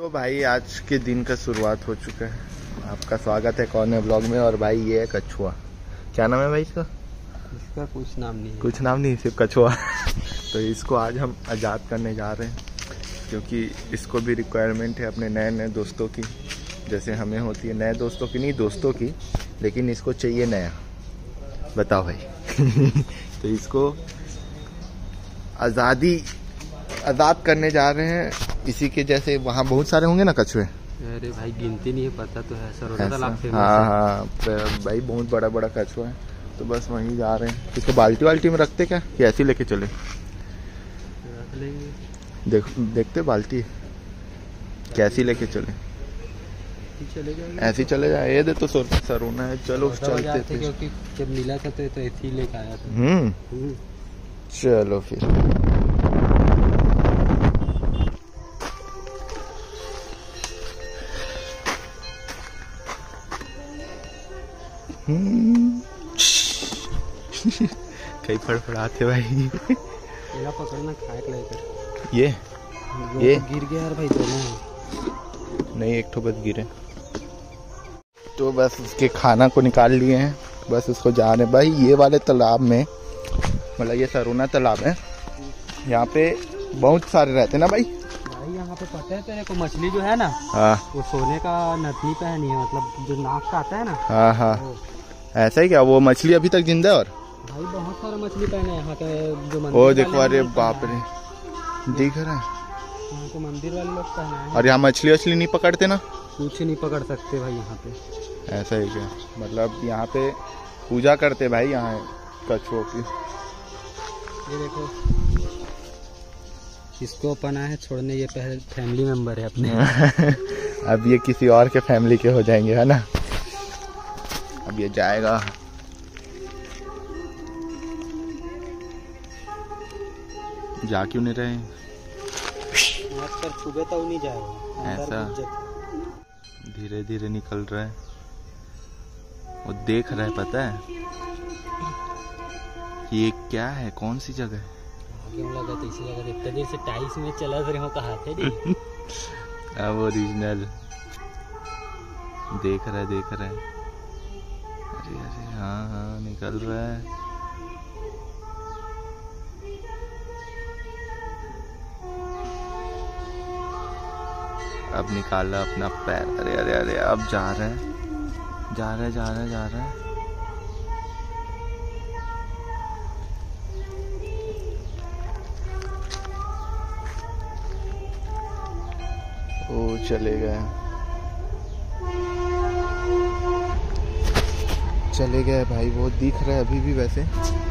तो भाई आज के दिन का शुरुआत हो चुका है। आपका स्वागत है कौन है ब्लॉग में और भाई ये है कछुआ। क्या नाम है भाई इसका? इसका कुछ नाम नहीं है। कुछ नाम नहीं सिर्फ़ कछुआ। तो इसको आज हम आज़ाद करने जा रहे हैं क्योंकि इसको भी रिक्वायरमेंट है अपने नए नए दोस्तों की। जैसे हमें होती है नए दोस्तों की नहीं दोस्तों की लेकिन इसको चाहिए नया। बताओ भाई। तो इसको आज़ादी आज़ाद करने जा रहे हैं। इसी के जैसे वहाँ बहुत सारे होंगे ना कछुए? अरे भाई गिनती नहीं है पता तो है फ़ेमस हाँ हाँ। भाई बहुत बड़ा बड़ा कछुआ है तो बस वहीं जा रहे हैं। इसको बाल्टी वाल्टी में रखते क्या? कि ऐसे लेके चले? रख लेंगे। देख देखते बाल्टी। कैसी लेके चले? ऐसे चले जाए। ये दे तो सर सरोना है। चलो बजे चलते थे क्योंकि जब मिला था तो तो ऐसे ही लेके आया था। हम्म। हम्म। चलो फिर। कई फड़फड़ाते भाई। पकड़ना खाए के लेकर ये? ये? तो गिर गया यार भाई दोनों। नहीं एक ठो बस गिरे। तो बस उसके खाना को निकाल लिए हैं। बस उसको जा रहे भाई ये वाले तालाब में मतलब ये सरोना तालाब है यहाँ पे बहुत सारे रहते हैं ना भाई। भाई यहाँ पे पता है तेरे को मछली जो है ना हाँ। वो सोने का नथनी पहनी है मतलब जो नाक का आता है ना हाँ हाँ। ऐसा ही क्या? वो मछली अभी तक ज़िंदा और? भाई बहुत सारा मछली पहने हैं यहाँ के जो ओ देखो अरे बाप रे। दिख रहा है। मंदिर वाले लोग पहने और यहाँ मछली वछली नहीं पकड़ते ना? कुछ नहीं पकड़ सकते भाई यहाँ पे। ऐसा ही क्या? मतलब यहाँ पे पूजा करते भाई यहाँ कछुओं की। ये देखो। इसको अपना है छोड़ने ये पहले फैमिली मेंबर है अपने। अब ये किसी और के फैमिली के हो जाएँगे है ना? अब ये जाएगा। जा क्यों नहीं रहे? सुबह तक नहीं जाएगा ऐसा? धीरे धीरे निकल रहा है। वो देख रहा है पता है? कि ये क्या है? कौन सी जगह? है क्यों लगा तो इसी लगा इतना देर से टाइस में चला रहे हो कहा थे अब ओरिजिनल देख रहा है देख रहा है। हाँ हाँ निकल रहा है। अब निकाला अपना पैर। अरे अरे अरे, अब जा रहा है। जा रहा है, जा रहा है, जा रहा है। ओ, चले गए। चले गए भाई वो दिख रहा है अभी भी वैसे।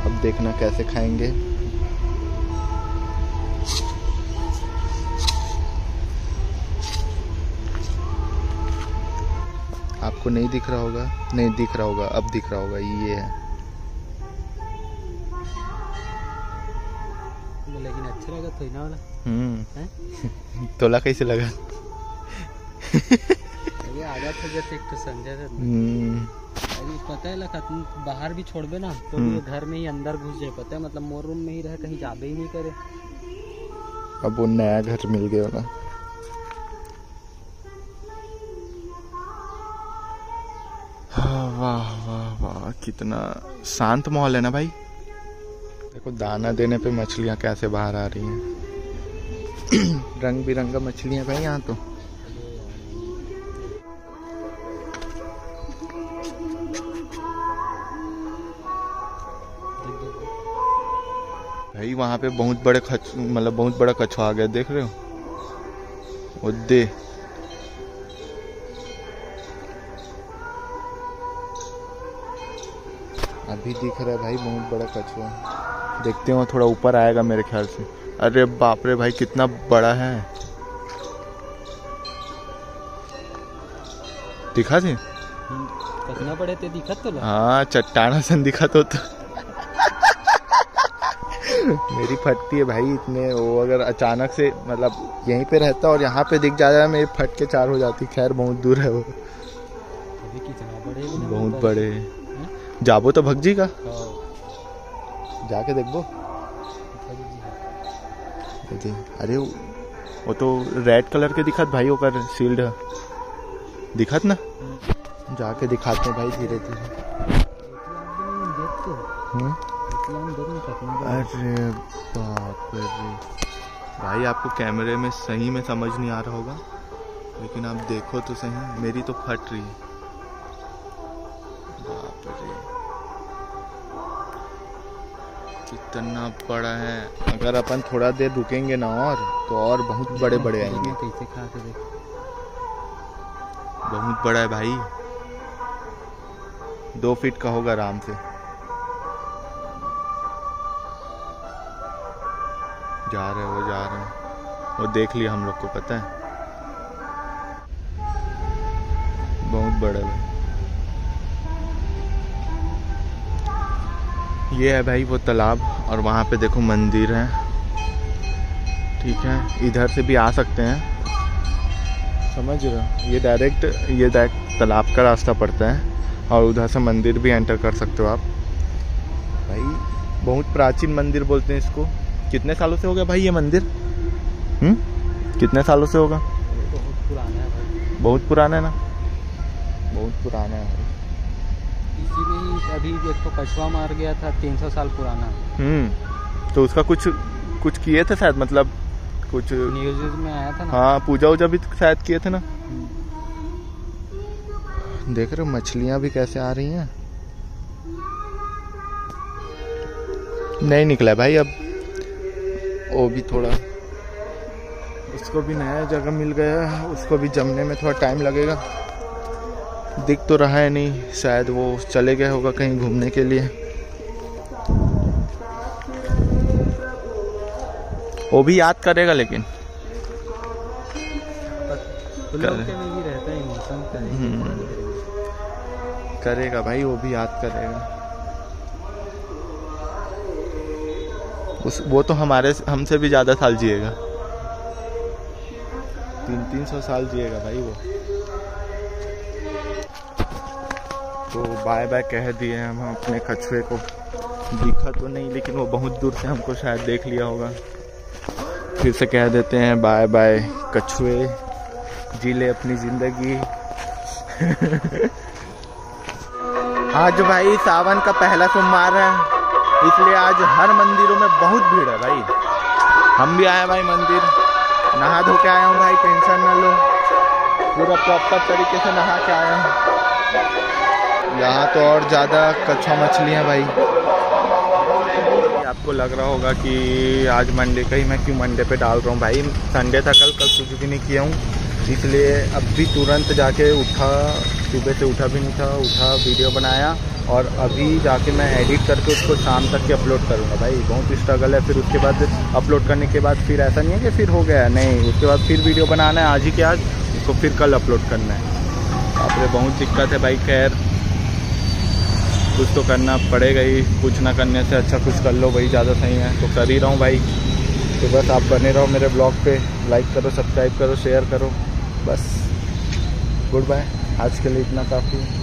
अब देखना कैसे खाएँगे। आपको नहीं दिख रहा होगा? नहीं दिख रहा होगा अब दिख रहा होगा ये है। लेकिन अच्छा लगा थोड़ी ना वाला। हम्म? तोला कैसे लगा? ये आजा था जैसे एक तो संजय था अभी पता है लगा तुम बाहर भी छोड़बे ना तो हम्म। ये घर में ही अंदर घुस जाए पता है मतलब मोर रूम में ही रहे कहीं जाबे ही नहीं करे। अब वो नया घर मिल गया ना। हाँ, वाह वाह वाह कितना शांत माहौल है ना भाई। देखो दाना देने पे मछलियाँ कैसे बाहर आ रही हैं। रंग बिरंगा मछलियाँ भाई यहाँ तो। भाई वहाँ पे बहुत बड़े खच मतलब बहुत बड़ा कछुआ आ गया देख रहे हो? वो दे। अभी दिख रहा है भाई बहुत बड़ा कछुआ। देखते हो थोड़ा ऊपर आएगा मेरे ख्याल से। अरे बाप रे भाई कितना बड़ा है। दिखा थी कितना बड़े थे दिखत तो हाँ चट्टाना सन दिखा तो, तो। मेरी फटती है भाई इतने वो अगर अचानक से मतलब यहीं पे रहता और यहाँ पे दिख जाता है मेरी फट के चार हो जाती। खैर बहुत दूर है वो। बहुत बड़े। जाबो तो भग जी का? हाँ, जाके दिखा अरे अरे वो तो रेड कलर के दिखत भाई ओकर शील्ड दिखत ना? जाके दिखाते हैं भाई धीरे धीरे? अरे बाप रे। भाई आपको कैमरे में सही में समझ नहीं आ रहा होगा लेकिन आप देखो तो सही मेरी तो फट रही है। बाप रे। कितना बड़ा है। अगर अपन थोड़ा देर रुकेंगे ना और तो और बहुत बड़े बड़े आएँगे। कैसे खा के देख? बहुत बड़ा है भाई। दो फीट का होगा आराम से। जा रहे हो जा रहे हो। वो देख लिया हम लोग को, पता है? बहुत बड़ा है। ये है भाई वो तालाब, और वहाँ पे देखो मंदिर है। ठीक है? इधर से भी आ सकते हैं। समझ रहे ये डायरेक्ट ये डायरेक्ट तालाब का रास्ता पड़ता है, और उधर से मंदिर भी एंटर कर सकते हो आप। भाई, बहुत प्राचीन मंदिर बोलते हैं इसको। कितने सालों से हो गया भाई ये मंदिर? हम्म? कितने सालों से होगा? बहुत पुराना है भाई। बहुत पुराना है ना? बहुत पुराना है भाई इसी में अभी एक तो कछुआ मार गया था तीन सौ साल पुराना। हम्म। तो उसका कुछ कुछ किए थे शायद? मतलब कुछ न्यूज़ में आया था ना? हाँ पूजा वूजा भी शायद किए थे ना? देख रहे हो मछलियाँ भी कैसे आ रही हैं? नहीं निकला भाई अब वो भी थोड़ा। उसको भी नया जगह मिल गया है उसको भी जमने में थोड़ा टाइम लगेगा। दिख तो रहा है नहीं शायद वो चले गए होगा कहीं घूमने के लिए। वो भी याद करेगा लेकिन। तो हम्म। करेगा भाई वो भी याद करेगा। उस, वो तो हमारे, हमसे भी ज़्यादा साल जिएगा। तीन तीन सौ साल जिएगा भाई वो। तो बाय बाय कह दिए हम अपने कछुए को। दिखा तो नहीं, लेकिन वो बहुत दूर से हमको शायद देख लिया होगा। फिर से कह देते हैं बाय बाय कछुए। जी ले अपनी ज़िंदगी। आज भाई सावन का पहला सोमवार है। इसलिए आज हर मंदिरों में बहुत भीड़ है भाई। हम भी आए भाई मंदिर। नहा धो के आया हूँ भाई, टेंशन ना लो। पूरा प्रॉपर तरीके से नहा के आया हूँ। यहाँ तो और ज़्यादा कच्छा है भाई। आपको लग रहा होगा कि आज मंडे का ही मैं क्यों मंडे पे डाल रहा हूँ भाई। संडे था कल कल कुछ भी नहीं किया हूँ। इसलिए अब भी तुरंत जाके उठा, सुबह से उठा भी नहीं था, उठा, वीडियो बनाया। और अभी जाके मैं एडिट करके उसको शाम तक के अपलोड करूँगा भाई। बहुत स्ट्रगल है, फिर उसके बाद अपलोड करने के बाद फिर ऐसा नहीं है कि फिर हो गया। नहीं, उसके बाद फिर वीडियो बनाना है आज ही के आज, उसको फिर कल अपलोड करना है। रे, बहुत दिक्कत है भाई, खैर। कुछ तो करना पड़ेगा ही, कुछ ना करने से अच्छा कुछ कर लो, वही ज़्यादा सही है। तो कर ही रहा हूँ भाई। तो बस आप बने रहो मेरे ब्लॉग पे लाइक करो सब्सक्राइब करो शेयर करो, बस। गुड बाय आज के लिए इतना काफ़ी।